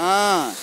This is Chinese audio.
啊。